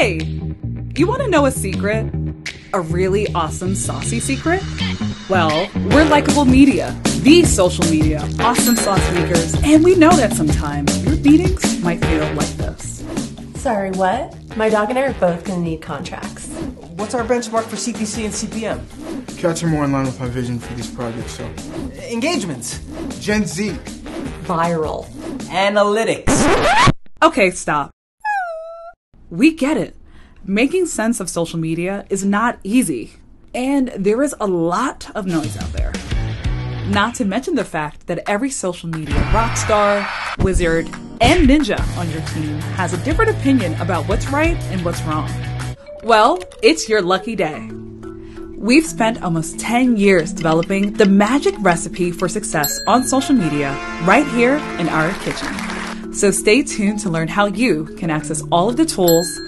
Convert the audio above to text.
Hey, you want to know a secret? A really awesome, saucy secret? Well, we're Likeable Media, the social media, awesome sauce makers, and we know that sometimes your meetings might feel like this. Sorry, what? My dog and I are both gonna need contracts. What's our benchmark for CPC and CPM? Cats are more in line with my vision for these projects, so. Engagements. Gen Z. Viral. Analytics. Okay, stop. We get it. Making sense of social media is not easy, and there is a lot of noise out there. Not to mention the fact that every social media rock star, wizard, and ninja on your team has a different opinion about what's right and what's wrong. Well, it's your lucky day. We've spent almost 10 years developing the magic recipe for success on social media right here in our kitchen. So stay tuned to learn how you can access all of the tools